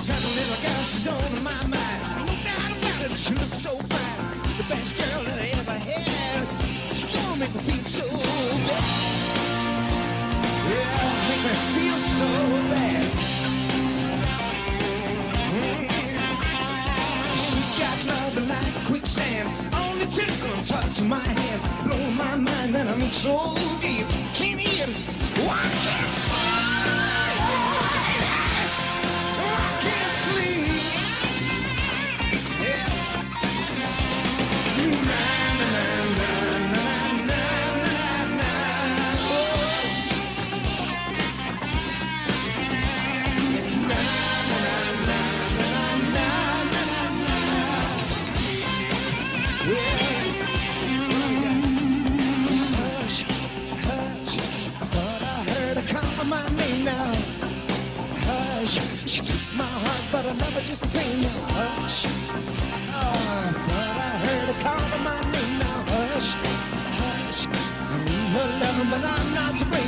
There's that little girl, she's on my mind. I don't doubt about it, she looks so fine. The best girl that I ever had. She gonna make me feel so bad. Yeah, make me feel so bad. Mm-hmm. She got love like quicksand. Only tickle touch my hand. Blow my mind and I'm so deep. Can't even. Why? Her my name now. Hush, she took my heart, but I love her just the same now. Hush, ah, oh, I thought I heard her call my name now. Hush, hush, I need her loving, but I'm not to blame